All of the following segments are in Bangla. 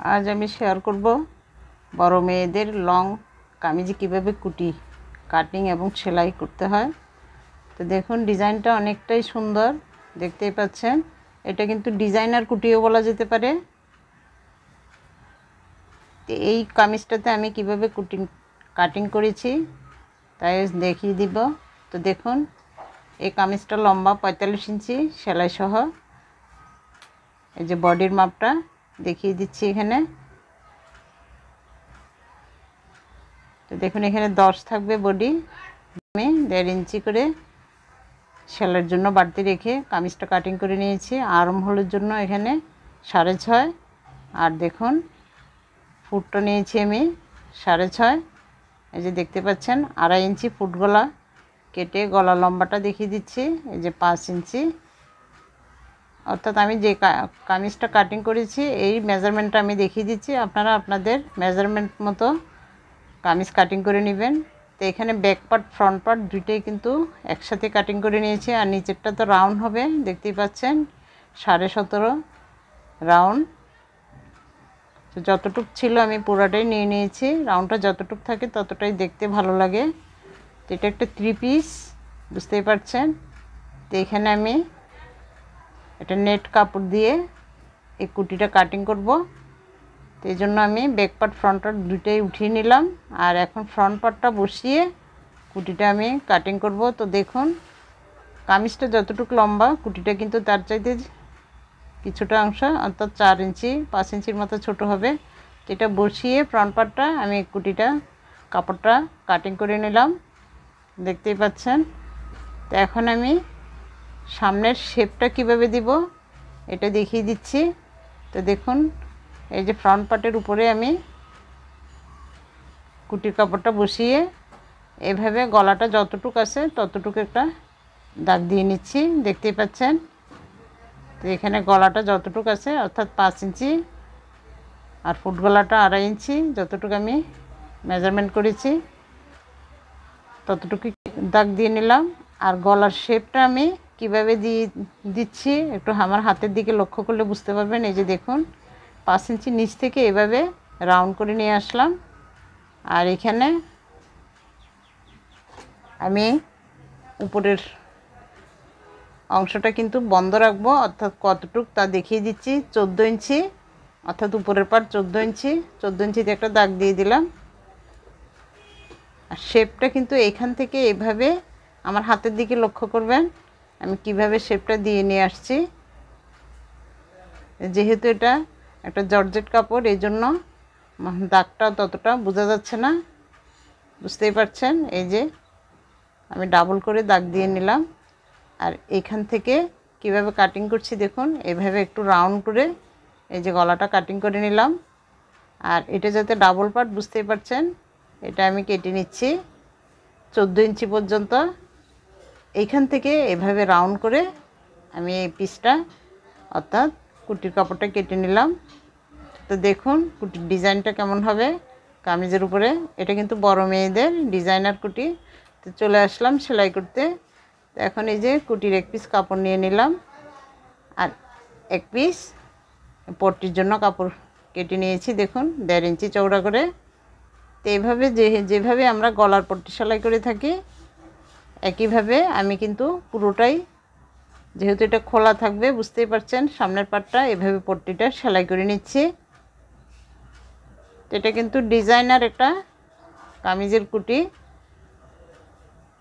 আজ আমি শেয়ার করব বড় মেয়েদের লং কামিজে কীভাবে কুটি কাটিং এবং সেলাই করতে হয়। তো দেখুন, ডিজাইনটা অনেকটাই সুন্দর, দেখতেই পাচ্ছেন। এটা কিন্তু ডিজাইনার কুটিও বলা যেতে পারে। তো এই কামিজটাতে আমি কীভাবে কুটিং কাটিং করেছি, তাই দেখিয়ে দিব। তো দেখুন, এই কামিজটা লম্বা পঁয়তাল্লিশ ইঞ্চি সেলাই সহ এই যে বডির মাপটা দেখিয়ে দিচ্ছি এখানে। তো দেখুন, এখানে দশ থাকবে বডি। আমি দেড় ইঞ্চি করে সেলাইয়ের জন্য বাড়তি রেখে কামিজটা কাটিং করে নিয়েছি। আর্ম হলের জন্য এখানে সাড়ে ছয়। আর দেখুন, ফুটটা নিয়েছি আমি সাড়ে ছয়। এই যে দেখতে পাচ্ছেন, আড়াই ইঞ্চি ফুট গলা কেটে গলা লম্বাটা দেখিয়ে দিচ্ছি। এই যে পাঁচ ইঞ্চি। অর্থাৎ আমি যে কামিজটা কাটিং করেছি, এই মেজারমেন্টটা আমি দেখিয়ে দিচ্ছি। আপনারা আপনাদের মেজারমেন্ট মতো কামিজ কাটিং করে নেবেন। তো এখানে ব্যাক পার্ট ফ্রন্ট পার্ট দুইটাই কিন্তু একসাথে কাটিং করে নিয়েছি। আর নিচেরটা তো রাউন্ড হবে, দেখতেই পাচ্ছেন। সাড়ে সতেরো রাউন্ড তো যতটুক ছিল আমি পুরাটাই নিয়ে নিয়েছি। রাউন্ডটা যতটুক থাকে ততটাই দেখতে ভালো লাগে। তো এটা একটা থ্রি পিস বুঝতেই পারছেন? তো এখানে আমি এটা নেট কাপড় দিয়ে এই কুটিটা কাটিং করব। তো এই জন্য আমি ব্যাক পার্ট ফ্রন্ট পার্ট দুইটাই উঠিয়ে নিলাম। আর এখন ফ্রন্ট পার্টটা বসিয়ে কুটিটা আমি কাটিং করব। তো দেখুন, কামিজটা যতটুকু লম্বা, কুটিটা কিন্তু তার চাইতে কিছুটা অংশ, অর্থাৎ চার ইঞ্চি, পাঁচ ইঞ্চির মতো ছোট হবে। এটা বসিয়ে ফ্রন্ট পার্টটা আমি কুটিটা কাপড়টা কাটিং করে নিলাম। দেখতেই পাচ্ছেন? তো এখন আমি সামনের শেপটা কীভাবে দিব, এটা দেখিয়ে দিচ্ছি। তো দেখুন, এই যে ফ্রন্ট পার্টের উপরে আমি কুটির কাপড়টা বসিয়ে এভাবে গলাটা যতটুক আছে ততটুকু একটা দাগ দিয়ে নিচ্ছি, দেখতেই পাচ্ছেন? তো এখানে গলাটা যতটুক আছে, অর্থাৎ পাঁচ ইঞ্চি আর ফুট গলাটা আড়াই ইঞ্চি, যতটুকু আমি মেজারমেন্ট করেছি ততটুকু দাগ দিয়ে নিলাম। আর গলার শেপটা আমি কীভাবে দিয়ে দিচ্ছি একটু আমার হাতের দিকে লক্ষ্য করলে বুঝতে পারবেন। এই যে দেখুন, পাঁচ ইঞ্চি নিচ থেকে এভাবে রাউন্ড করে নিয়ে আসলাম। আর এখানে আমি উপরের অংশটা কিন্তু বন্ধ রাখব, অর্থাৎ কতটুক তা দেখিয়ে দিচ্ছি। চোদ্দ ইঞ্চি, অর্থাৎ উপরের পার চোদ্দ ইঞ্চি। চোদ্দ ইঞ্চিতে একটা দাগ দিয়ে দিলাম। আর শেপটা কিন্তু এখান থেকে এভাবে আমার হাতের দিকে লক্ষ্য করবেন। আমি কীভাবে শেপটা দিয়ে নিয়ে আসছি। যেহেতু এটা একটা জর্জেট কাপড় এই জন্য দাগটা ততটা বোঝা যাচ্ছে না। বুঝতেই পারছেন? এই যে আমি ডাবল করে দাগ দিয়ে নিলাম। আর এখান থেকে কীভাবে কাটিং করছি দেখুন, এভাবে একটু রাউন্ড করে এই যে গলাটা কাটিং করে নিলাম। আর এটা যাতে ডাবল পার্ট বুঝতেই পারছেন? এটা আমি কেটে নিচ্ছি। চোদ্দ ইঞ্চি পর্যন্ত এইখান থেকে এভাবে রাউন্ড করে আমি এই পিসটা অর্থাৎ কুটির কাপড়টা কেটে নিলাম। তো দেখুন কুটির ডিজাইনটা কেমন হবে কামিজের উপরে। এটা কিন্তু বড় মেয়েদের ডিজাইনার কুটি তো চলে আসলাম সেলাই করতে। তো এখন এই যে কুটির এক পিস কাপড় নিয়ে নিলাম। আর এক পিস পট্টির জন্য কাপড় কেটে নিয়েছি, দেখুন, দেড় ইঞ্চি চৌড়া করে। তো এইভাবে যে, যেভাবে আমরা গলার পট্টি সেলাই করে থাকি একইভাবে আমি কিন্তু পুরোটাই, যেহেতু এটা খোলা থাকবে, বুঝতেই পারছেন, সামনের পাটটা এভাবে পট্টিটা সেলাই করে নিচ্ছি। এটা কিন্তু ডিজাইনার একটা কামিজের কুটি।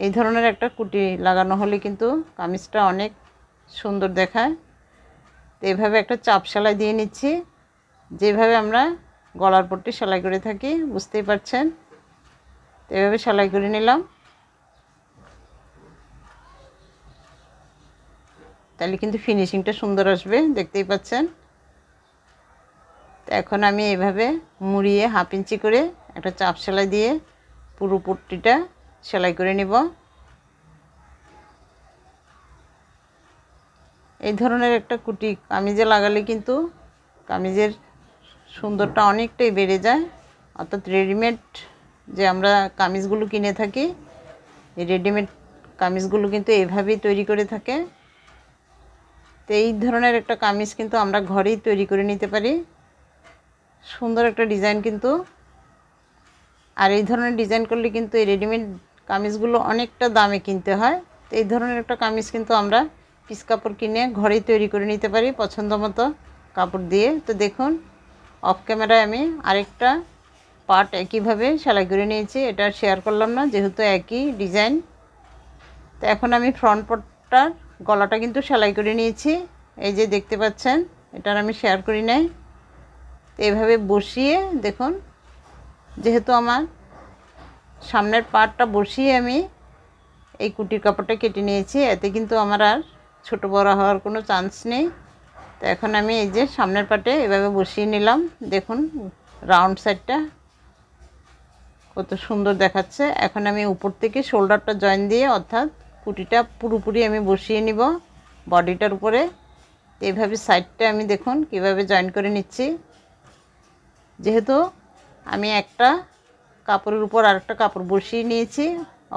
এই ধরনের একটা কুটি লাগানো হলে কিন্তু কামিজটা অনেক সুন্দর দেখায়। তো এভাবে একটা চাপ সেলাই দিয়ে নিচ্ছি। যেভাবে আমরা গলার পট্টি সেলাই করে থাকি, বুঝতেই পারছেন। তো এভাবে সেলাই করে নিলাম। তাহলে কিন্তু ফিনিশিংটা সুন্দর আসবে, দেখতেই পাচ্ছেন। তো এখন আমি এভাবে মুড়িয়ে হাফ ইঞ্চি করে একটা চাপ সেলাই দিয়ে পুরো পট্টিটা সেলাই করে নিব। এই ধরনের একটা কুটি কামিজে লাগালে কিন্তু কামিজের সুন্দরটা অনেকটাই বেড়ে যায়। অর্থাৎ রেডিমেড যে আমরা কামিজগুলো কিনে থাকি, এই রেডিমেড কামিজগুলো কিন্তু এভাবেই তৈরি করে থাকে। তো এই ধরনের একটা কামিজ কিন্তু আমরা ঘরেই তৈরি করে নিতে পারি। সুন্দর একটা ডিজাইন কিন্তু। আর এই ধরনের ডিজাইন করলে কিন্তু এই রেডিমেড কামিজগুলো অনেকটা দামে কিনতে হয়। তো এই ধরনের একটা কামিজ কিন্তু আমরা পিস কাপড় কিনে ঘরেই তৈরি করে নিতে পারি পছন্দ মতো কাপড় দিয়ে। তো দেখুন, অফ ক্যামেরায় আমি আরেকটা পার্ট একইভাবে সেলাই করে নিয়েছি, এটা শেয়ার করলাম না, যেহেতু একই ডিজাইন। তো এখন আমি ফ্রন্ট পার্টটার গলাটা কিন্তু সেলাই করে নিয়েছি। এই যে দেখতে পাচ্ছেন এটার আমি শেয়ার করি নাই। এভাবে বসিয়ে দেখুন, যেহেতু আমার সামনের পার্টটা বসিয়ে আমি এই কুটির কাপড়টা কেটে নিয়েছি, এতে কিন্তু আমার আর ছোটো বড় হওয়ার কোনো চান্স নেই। তো এখন আমি এই যে সামনের পাটে এভাবে বসিয়ে নিলাম। দেখুন রাউন্ড সাইডটা কত সুন্দর দেখাচ্ছে। এখন আমি উপর থেকে শোল্ডারটা জয়েন দিয়ে, অর্থাৎ কুটিটা পুরোপুরি আমি বসিয়ে নিব। বডিটার উপরে। এইভাবে সাইডটা আমি দেখুন কীভাবে জয়েন করে নিচ্ছি। যেহেতু আমি একটা কাপড়ের উপর আরেকটা কাপড় বসিয়ে নিয়েছি,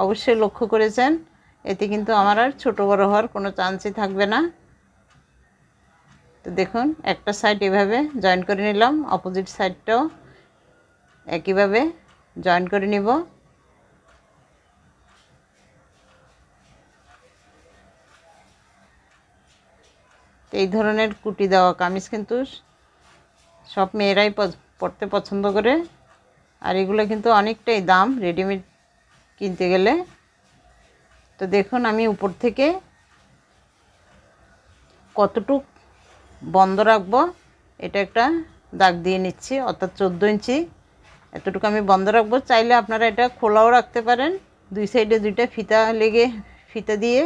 অবশ্যই লক্ষ্য করেছেন, এতে কিন্তু আমার আর ছোটো বড় হওয়ার কোনো চান্সই থাকবে না। তো দেখুন, একটা সাইড এভাবে জয়েন করে নিলাম অপোজিট সাইডটাও একইভাবে জয়েন করে নিব। এই ধরনের কুটি দেওয়া কামিজ কিন্তু সব মেয়েরাই পরতে পছন্দ করে। আর এগুলো কিন্তু অনেকটাই দাম রেডিমেড কিনতে গেলে। তো দেখুন আমি উপর থেকে কতটুক বন্ধ রাখব, এটা একটা দাগ দিয়ে নিচ্ছি, অর্থাৎ চোদ্দ ইঞ্চি। এতটুকু আমি বন্ধ রাখব। চাইলে আপনারা এটা খোলাও রাখতে পারেন। দুই সাইডে দুইটা ফিতা লেগে, ফিতা দিয়ে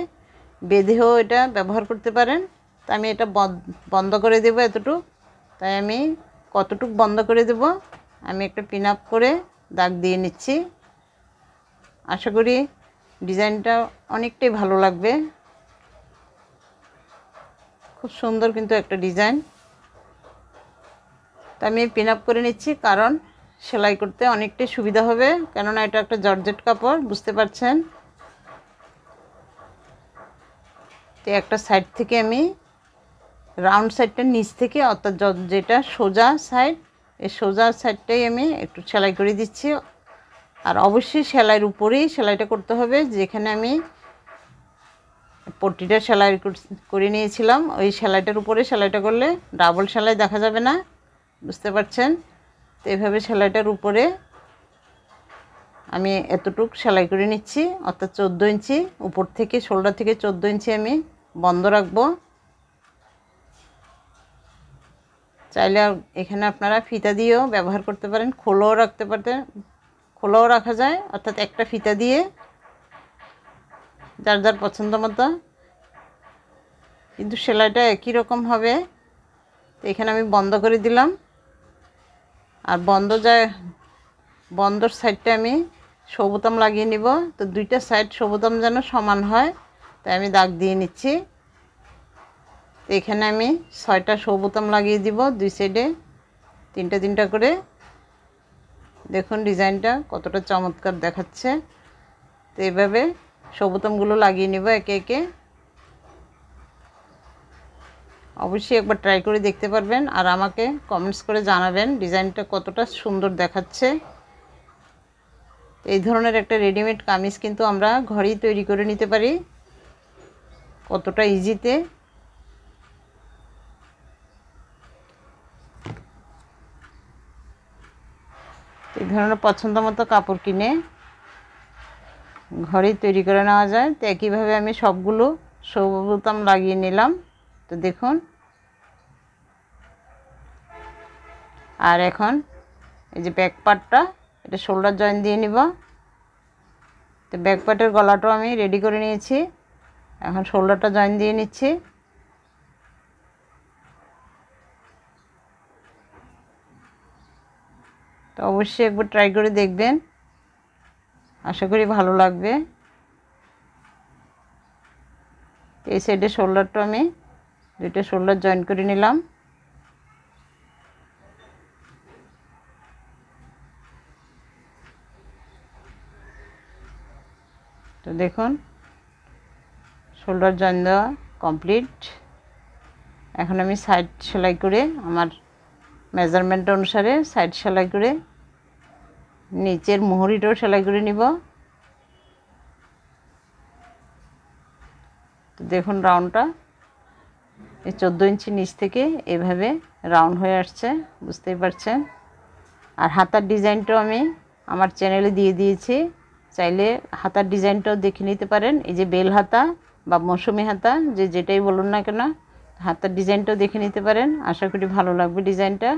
বেঁধেও এটা ব্যবহার করতে পারেন। তা আমি এটা বন্ধ করে দেব এতটুক। তাই আমি কতটুক বন্ধ করে দেব, আমি একটা পিন আপ করে দাগ দিয়ে নিচ্ছি। আশা করি ডিজাইনটা অনেকটাই ভালো লাগবে। খুব সুন্দর কিন্তু একটা ডিজাইন। তো আমি পিন আপ করে নিচ্ছি কারণ সেলাই করতে অনেকটাই সুবিধা হবে, কেননা এটা একটা জর্জেট কাপড়, বুঝতে পারছেন? তো একটা সাইড থেকে আমি রাউন্ড সাইডটা নিচ থেকে, অর্থাৎ যেটা সোজা সাইড এই সোজা সাইডটাই আমি একটু সেলাই করে দিচ্ছি। আর অবশ্যই সেলাইয়ের উপরেই সেলাইটা করতে হবে, যেখানে আমি পট্টিটা সেলাই করে নিয়েছিলাম। ওই সেলাইটার উপরে সেলাইটা করলে ডাবল সেলাই দেখা যাবে না, বুঝতে পারছেন? তো এভাবে সেলাইটার উপরে আমি এতটুক সেলাই করে নিচ্ছি, অর্থাৎ চোদ্দ ইঞ্চি, উপর থেকে, শোল্ডার থেকে চোদ্দ ইঞ্চি আমি বন্ধ রাখব। চাইলে এখানে আপনারা ফিতা দিয়েও ব্যবহার করতে পারেন, খোলাও রাখতে পারেন খোলাও রাখা যায়, অর্থাৎ একটা ফিতা দিয়ে যার যার পছন্দ মতো। কিন্তু সেলাইটা একই রকম হবে। তো এখানে আমি বন্ধ করে দিলাম। আর বন্ধ যায়, বন্ধর সাইডটা আমি সবুতাম লাগিয়ে নিব। তো দুইটা সাইড সবুতাম যেন সমান হয়, তাই আমি দাগ দিয়ে নিচ্ছি। এখানে আমি ছয়টা সবুতাম লাগিয়ে দিব, দুই সাইডে। তিনটা তিনটা করে। দেখুন ডিজাইনটা কতটা চমৎকার দেখাচ্ছে। তো এইভাবে সবুতামগুলো লাগিয়ে নিব একে একে। অবশ্যই একবার ট্রাই করে দেখতে পারবেন আর আমাকে কমেন্টস করে জানাবেন ডিজাইনটা কতটা সুন্দর দেখাচ্ছে। এই ধরনের একটা রেডিমেড কামিজ কিন্তু আমরা ঘরেই তৈরি করে নিতে পারি। কতটা ইজিতে এই ধরনের পছন্দ মতো কাপড় কিনে ঘরেই তৈরি করে নেওয়া যায়। তো একইভাবে আমি সবগুলো সবুতাম লাগিয়ে নিলাম। তো দেখুন। আর এখন এই যে ব্যাক পার্টটা এটা শোল্ডার জয়েন দিয়ে নিব। তো ব্যাক পার্টের গলাটাও আমি রেডি করে নিয়েছি। এখন শোল্ডারটা জয়েন দিয়ে নিচ্ছি। তো অবশ্যই একবার ট্রাই করে দেখবেন। আশা করি ভালো লাগবে। এই সাইডে শোল্ডারটা আমি দুইটা শোল্ডার জয়েন করে নিলাম। তো দেখুন শোল্ডার জয়েন দেওয়া কমপ্লিট এখন আমি সাইড সেলাই করে আমার মেজারমেন্ট অনুসারে সাইড সেলাই করে, নিচের মুহুরিটাও সেলাই করে নিব। দেখুন রাউন্ডটা এই চোদ্দ ইঞ্চি নিচ থেকে এভাবে রাউন্ড হয়ে আসছে, বুঝতেই পারছেন? আর হাতার ডিজাইনটাও আমি আমার চ্যানেলে দিয়ে দিয়েছি। চাইলে হাতার ডিজাইনটাও দেখে নিতে পারেন। এই যে বেল হাতা বা মৌসুমি হাতা, যে যেটাই বলুন না কেন হাতার ডিজাইনটাও দেখে নিতে পারেন। আশা করি ভালো লাগবে ডিজাইনটা